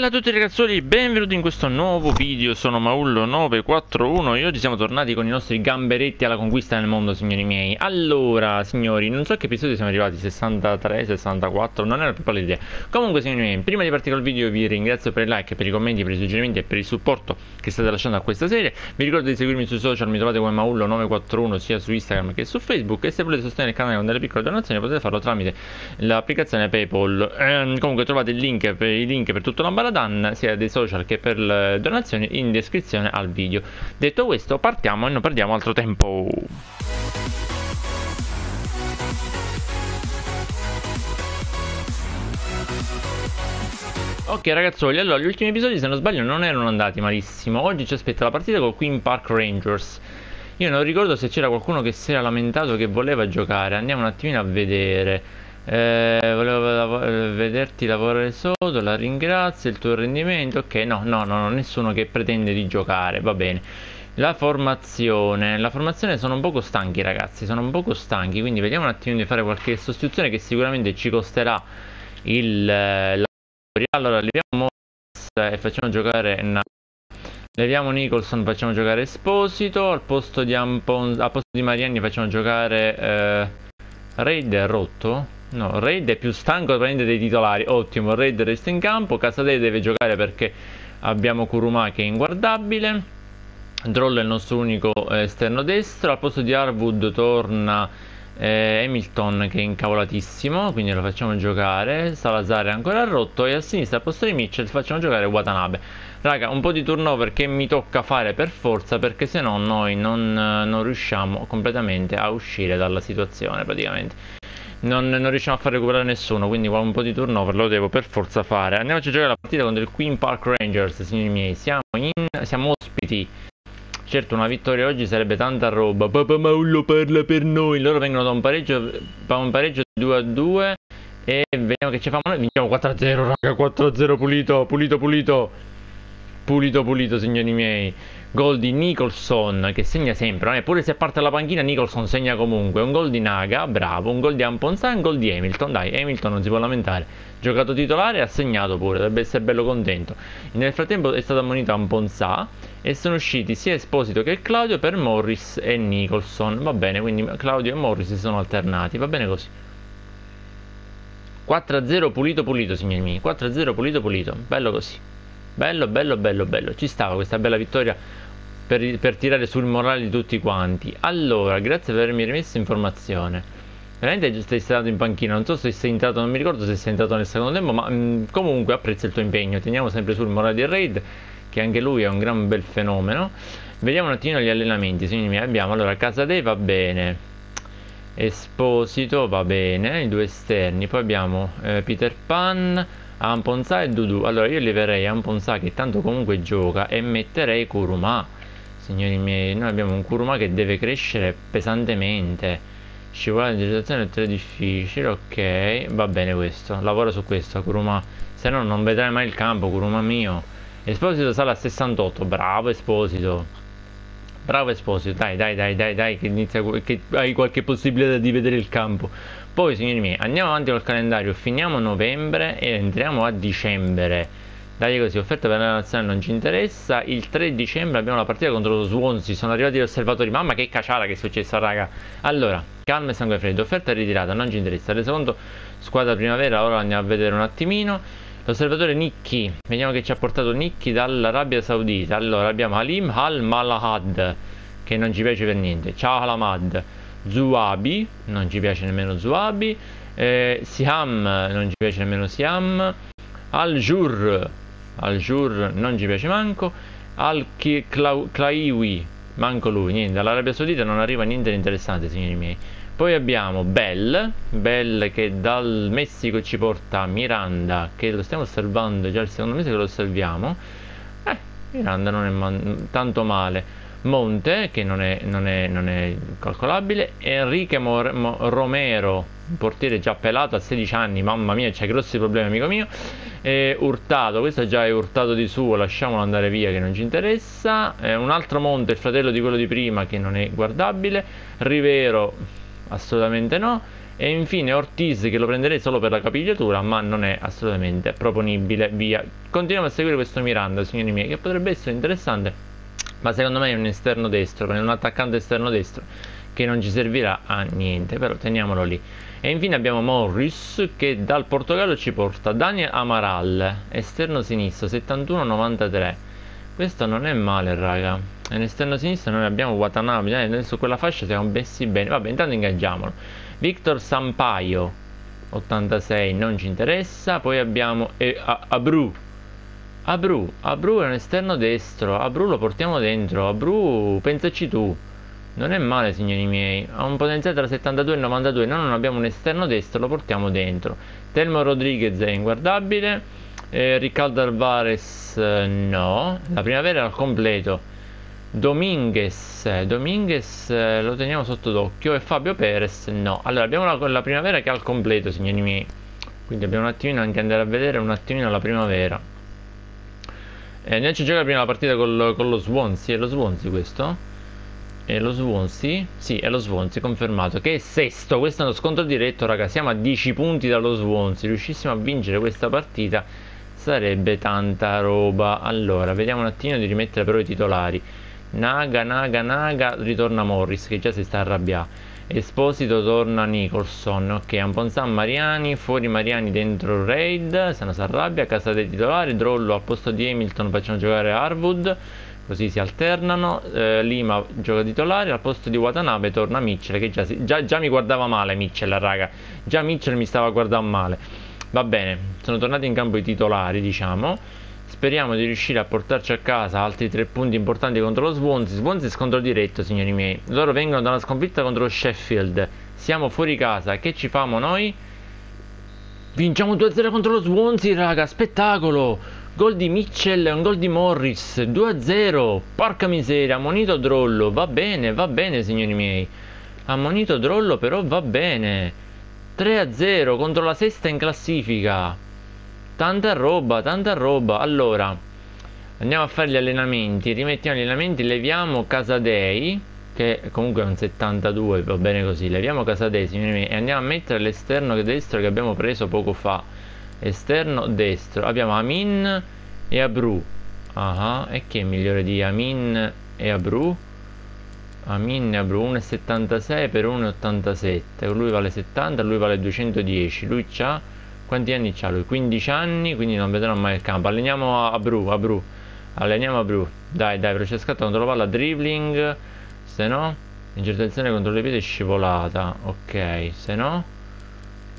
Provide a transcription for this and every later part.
Bella a tutti ragazzoli, benvenuti in questo nuovo video, sono Maullo941 e oggi siamo tornati con i nostri gamberetti alla conquista del mondo signori miei. Allora signori, non so che episodio siamo arrivati, 63, 64, non era più pallida idea Comunque signori miei, prima di partire col video vi ringrazio per i like, per i commenti, per i suggerimenti e per il supporto che state lasciando a questa serie. Vi ricordo di seguirmi sui social, mi trovate come Maullo941 sia su Instagram che su Facebook. E se volete sostenere il canale con delle piccole donazioni potete farlo tramite l'applicazione Paypal. Ehm, Comunque trovate link per, i link per tutto Baladan sia dei social che per le donazioni in descrizione al video. Detto questo partiamo e non perdiamo altro tempo. Ok ragazzoli, allora gli ultimi episodi se non sbaglio non erano andati malissimo Oggi ci aspetta la partita con Queen Park Rangers Io non ricordo se c'era qualcuno che si era lamentato che voleva giocare Andiamo un attimino a vedere eh, volevo lav eh, vederti lavorare sodo, la ringrazio, il tuo rendimento. Ok, no, no, no, nessuno che pretende di giocare, va bene. La formazione, la formazione sono un poco stanchi ragazzi, sono un poco stanchi, quindi vediamo un attimo di fare qualche sostituzione che sicuramente ci costerà il la Allora, leviamo Morris e facciamo giocare Na Leviamo Nicholson, facciamo giocare Esposito, al posto di Ampon al posto di Mariani facciamo giocare eh, Raid è rotto? No, Raid è più stanco prendere dei titolari. Ottimo, Raid resta in campo. Casade deve giocare perché abbiamo Kuruma che è inguardabile. Droll è il nostro unico eh, esterno destro. Al posto di Harwood torna eh, Hamilton che è incavolatissimo. Quindi lo facciamo giocare. Salazar è ancora rotto. E a sinistra al posto di Mitchell facciamo giocare Watanabe. Raga, un po' di turnover che mi tocca fare per forza perché se no noi non, non riusciamo completamente a uscire dalla situazione praticamente non, non, riusciamo a far recuperare nessuno quindi un po' di turnover lo devo per forza fare. Andiamoci a giocare la partita contro il Queen Park Rangers signori miei. Siamo, in, siamo ospiti. Certo una vittoria oggi sarebbe tanta roba. Papa Maullo parla per noi. Loro vengono da un pareggio da un pareggio 2 a 2 e vediamo che ci fanno noi vinciamo 4 a 0 raga 4 a 0 pulito pulito pulito. Pulito pulito signori miei gol di Nicholson che segna sempre, eh? pure se parte la panchina Nicholson segna comunque, un gol di Naga, bravo, un gol di Amponza e un gol di Hamilton, dai Hamilton non si può lamentare, giocato titolare ha segnato pure, dovrebbe essere bello contento. Nel frattempo è stato ammonito Amponza e sono usciti sia Esposito che Claudio per Morris e Nicholson, va bene, quindi Claudio e Morris si sono alternati, va bene così. 4-0 pulito pulito signori miei, 4-0 pulito pulito, bello così. Bello, bello, bello, bello. Ci stava questa bella vittoria per, per tirare sul morale di tutti quanti. Allora, grazie per avermi rimesso informazione. Veramente sei stato in panchina, non so se sei entrato, non mi ricordo se sei entrato nel secondo tempo, ma mh, mm, comunque apprezzo il tuo impegno. Teniamo sempre sul morale di Raid, che anche lui è un gran bel fenomeno. Vediamo un attimo gli allenamenti, signori miei. Abbiamo allora Casadei va bene, Esposito va bene, i due esterni. Poi abbiamo eh, Peter Pan, Amponza e Dudu. Allora io leverei Amponza che tanto comunque gioca e metterei Kuruma. Signori miei noi abbiamo un Kuruma che deve crescere pesantemente. Scivolare di gestazione è troppo difficile ok va bene questo. Lavora su questo Kuruma. Se no non vedrai mai il campo Kuruma mio. Esposito sale a 68 bravo Esposito. Bravo Esposito dai dai dai dai dai che, inizia, che hai qualche possibilità di vedere il campo poi signori miei andiamo avanti col calendario finiamo novembre e entriamo a dicembre dai così, offerta per la nazionale non ci interessa. Il 3 dicembre abbiamo la partita contro lo Swansea. Sono arrivati gli osservatori. Mamma che cacciata che è successa, raga. Allora, calma e sangue freddo. Offerta ritirata, non ci interessa. Secondo squadra primavera, ora andiamo a vedere un attimino. L'osservatore Nikki, vediamo che ci ha portato Nikki dall'Arabia Saudita. Allora abbiamo Halim Al-Malahad, che non ci piace per niente. Ciao Halamad. Zuabi, non ci piace nemmeno Zuabi. Eh, Siam, non ci piace nemmeno Siam. Al-Jur, al Jur non ci piace manco al Claiwi manco lui niente dall'Arabia Saudita non arriva niente di interessante signori miei poi abbiamo Bell Bell che dal Messico ci porta Miranda che lo stiamo osservando già il secondo mese che lo osserviamo eh Miranda non è man tanto male Monte che non è, non è, non è calcolabile Enrique Mor Mo Romero portiere già pelato a 16 anni mamma mia c'ha grossi problemi amico mio e Urtato questo già è Urtato di suo lasciamolo andare via che non ci interessa e un altro Monte il fratello di quello di prima che non è guardabile Rivero assolutamente no E infine Ortiz che lo prenderei solo per la capigliatura, ma non è assolutamente proponibile. Via. Continuiamo a seguire questo Miranda, signori miei, che potrebbe essere interessante, ma secondo me è un esterno destro, è un attaccante esterno destro che non ci servirà a niente, però teniamolo lì. E infine abbiamo Morris che dal Portogallo ci porta Daniel Amaral, esterno sinistro, 71-93. Questo non è male, raga. E l'esterno sinistro noi abbiamo Watanabe, eh, su quella fascia siamo messi bene. Vabbè, intanto ingaggiamolo. Victor Sampaio 86 non ci interessa poi abbiamo eh, Abru Abru Abru è un esterno destro. Abru lo portiamo dentro. Abru pensaci tu. Non è male signori miei. Ha un potenziale tra 72 e 92 noi non abbiamo un esterno destro lo portiamo dentro. Telmo Rodriguez è inguardabile. Eh, Riccardo Alvarez eh, no. La primavera è al completo. Dominguez, Dominguez eh, lo teniamo sotto d'occhio e Fabio Perez no. Allora abbiamo la, la primavera che è al completo signori miei. Quindi dobbiamo un attimino anche andare a vedere un attimino la primavera. Eh, noi ci gioca la prima partita col, con lo Swansea, è lo Swansea questo? È lo Swansea? Sì, è lo Swansea, confermato. Che è sesto, questo è uno scontro diretto, raga. Siamo a 10 punti dallo Swansea. Riuscissimo a vincere questa partita sarebbe tanta roba. Allora, vediamo un attimo di rimettere però i titolari. Naga, Naga, Naga, ritorna Morris che già si sta arrabbiando. Esposito torna Nicholson, ok, Amponzan Mariani, fuori Mariani dentro Raid, se no si arrabbia, casa dei titolari, Drollo al posto di Hamilton facciamo giocare Harwood, così si alternano, eh, Lima gioca titolare, al posto di Watanabe torna Mitchell, che già, già, già mi guardava male Mitchell, raga, già Mitchell mi stava guardando male. Va bene, sono tornati in campo i titolari, diciamo. Speriamo di riuscire a portarci a casa altri tre punti importanti contro lo Swansea. Swansea scontro diretto, signori miei. Loro vengono da una sconfitta contro lo Sheffield. Siamo fuori casa. Che ci famo noi? Vinciamo 2-0 contro lo Swansea, raga. Spettacolo. Gol di Mitchell e un gol di Morris. 2-0. Porca miseria. Ammonito Drollo. Va bene, va bene, signori miei. Ammonito Drollo, però va bene. 3-0 contro la sesta in classifica. Tanta roba, tanta roba. Allora, andiamo a fare gli allenamenti. Rimettiamo gli allenamenti, leviamo Casadei, che comunque è un 72, va bene così. Leviamo Casadei, signori miei, e andiamo a mettere l'esterno destro che abbiamo preso poco fa. Esterno destro. Abbiamo Amin e Abru. Ah, e chi è migliore di Amin e Abru? Amin e Abru 1,76 per 1,87 lui vale 70 lui vale 210 lui c'ha quanti anni c'ha lui? 15 anni, quindi non vedrà mai il campo. Alleniamo a, a Bru, a Bru. Alleniamo a Bru. Dai, dai, veloce scatto contro la palla, dribbling. Se no, intercettazione contro le piede scivolata. Ok, se no,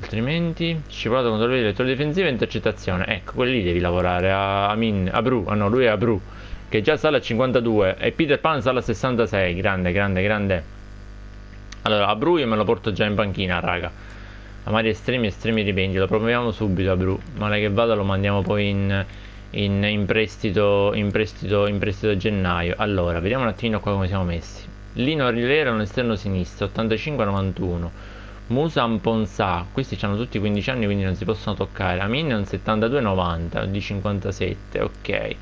altrimenti scivolata contro le piede, lettore difensivo e intercettazione. Ecco, quelli devi lavorare. A, a Min, a Bru. Ah no, lui è a Bru. Che già sale a 52 e Peter Pan sale a 66. Grande, grande, grande. Allora, a Bru io me lo porto già in panchina, raga. Amari estremi, estremi ripendi, lo proviamo subito a Bru. Male che vada lo mandiamo poi in, in, in, prestito, in, prestito, in prestito a gennaio. Allora, vediamo un attimo qua come siamo messi. Lino Rivera un esterno sinistro, 85-91. Musa Amponsa, questi hanno tutti 15 anni quindi non si possono toccare. Amin un 72-90 di 57, ok.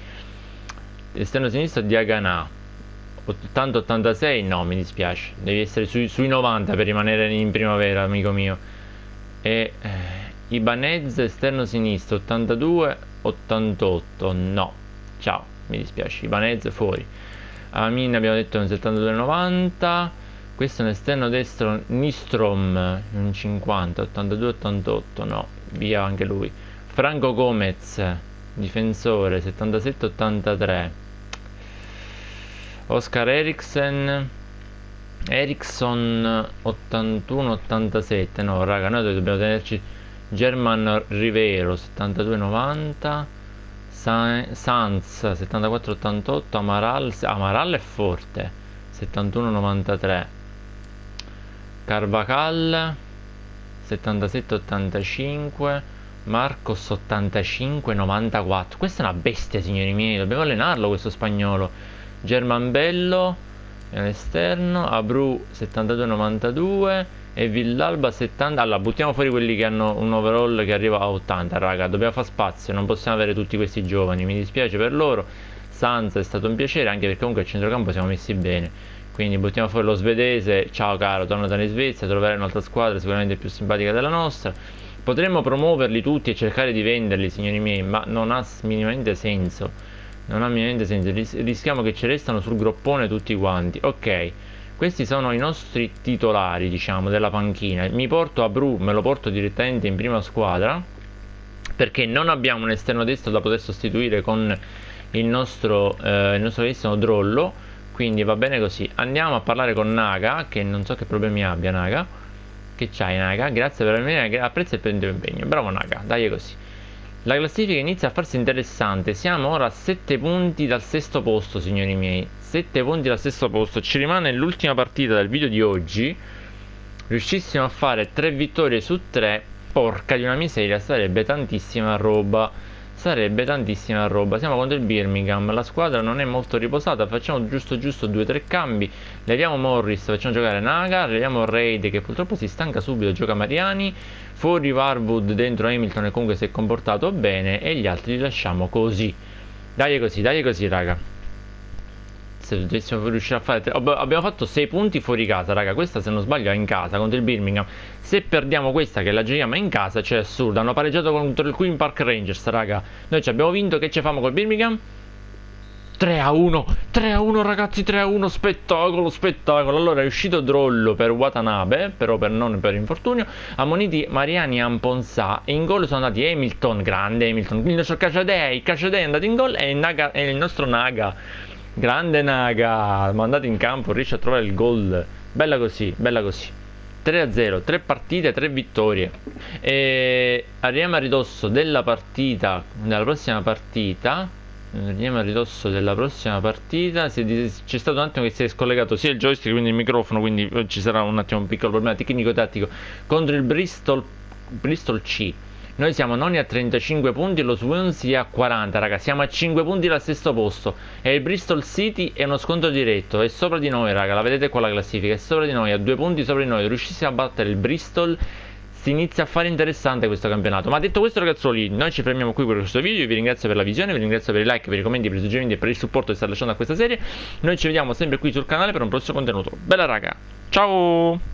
Esterno sinistro Diaganà, 80-86 no mi dispiace, devi essere sui, sui 90 per rimanere in primavera amico mio e eh, Ibanez esterno sinistro 82 88 no. Ciao mi dispiace. Ibanez fuori. Amin abbiamo detto un 72 90 questo è un esterno destro Nistrom un 50 82 88 no via anche lui. Franco Gomez difensore 77 83 Oscar Eriksen Ericsson 81-87 no raga noi dobbiamo tenerci German Rivero 72-90 Sanz 74-88 Amaral Amaral è forte 71-93 Carvacal 77-85 Marcos 85-94 questa è una bestia signori miei dobbiamo allenarlo questo spagnolo. German Bello all'esterno Abru 72-92 e Villalba 70 allora buttiamo fuori quelli che hanno un overall che arriva a 80 raga dobbiamo fare spazio non possiamo avere tutti questi giovani mi dispiace per loro. Sanz è stato un piacere anche perché comunque a centrocampo siamo messi bene. Quindi buttiamo fuori lo svedese ciao caro tornate in Svezia troverai un'altra squadra sicuramente più simpatica della nostra. Potremmo promuoverli tutti e cercare di venderli signori miei ma non ha minimamente senso non ha minimamente senso. Ris rischiamo che ci restano sul groppone tutti quanti. Ok. Questi sono i nostri titolari diciamo della panchina. Mi porto a Bru me lo porto direttamente in prima squadra perché non abbiamo un esterno destro da poter sostituire con il nostro, eh, il nostro carissimo Drollo. Quindi va bene così. Andiamo a parlare con Naga che non so che problemi abbia Naga. Che c'hai Naga? Grazie per venire apprezzo il tuo impegno. Bravo Naga. Dai così la classifica inizia a farsi interessante. Siamo ora a 7 punti dal sesto posto signori miei. 7 punti dal sesto posto. Ci rimane l'ultima partita del video di oggi. Riuscissimo a fare 3 vittorie su 3 porca di una miseria sarebbe tantissima roba sarebbe tantissima roba. Siamo contro il Birmingham. La squadra non è molto riposata. Facciamo giusto giusto due o tre cambi. Leviamo Morris facciamo giocare Naga. Leviamo Raid che purtroppo si stanca subito gioca Mariani. Fuori Warwood dentro Hamilton e comunque si è comportato bene. E gli altri li lasciamo così. Dai così dai così raga se dovessimo riuscire a fare tre... abbiamo fatto 6 punti fuori casa raga questa se non sbaglio è in casa contro il Birmingham. Se perdiamo questa che la giriamo in casa cioè assurdo. Hanno pareggiato contro il Queen Park Rangers raga. Noi ci abbiamo vinto che ci famo col Birmingham? 3 a 1 3 a 1 ragazzi 3 a 1 spettacolo spettacolo. Allora è uscito Drollo per Watanabe però per non per infortunio. Ammoniti Mariani e Amponsa e in gol sono andati Hamilton grande Hamilton. Il nostro Cacciadei Cacciadei è andato in gol e, Naga, e il nostro Naga Grande Naga, mandato in campo, riesce a trovare il gol. Bella così, bella così. 3-0, 3 partite, 3 vittorie. E arriviamo a ridosso della partita, della prossima partita. Arriviamo a ridosso della prossima partita. C'è stato un attimo che si è scollegato sia il joystick, quindi il microfono, quindi ci sarà un attimo un piccolo problema tecnico-tattico. Contro il Bristol, Bristol C. Noi siamo noni a 35 punti, lo Swansea a 40, raga. Siamo a 5 punti dal sesto posto. E il Bristol City è uno scontro diretto. È sopra di noi, raga. La vedete qua la classifica. È sopra di noi, a due punti sopra di noi. Riuscissimo a battere il Bristol. Si inizia a fare interessante questo campionato. Ma detto questo, ragazzoli, noi ci fermiamo qui per questo video. Vi ringrazio per la visione, vi ringrazio per i like, per i commenti, per i suggerimenti e per il supporto che state lasciando a questa serie. Noi ci vediamo sempre qui sul canale per un prossimo contenuto. Bella raga, ciao!